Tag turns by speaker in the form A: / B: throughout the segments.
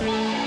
A: free.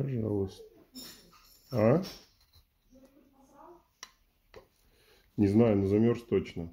A: Пожалуйста. А? Не знаю, но замерз точно.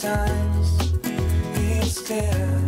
B: times. He's there.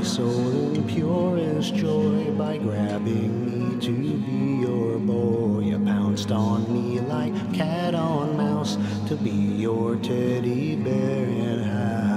B: My soul in purest joy by grabbing me to be your boy. You pounced on me like cat on mouse to be your teddy bear and house.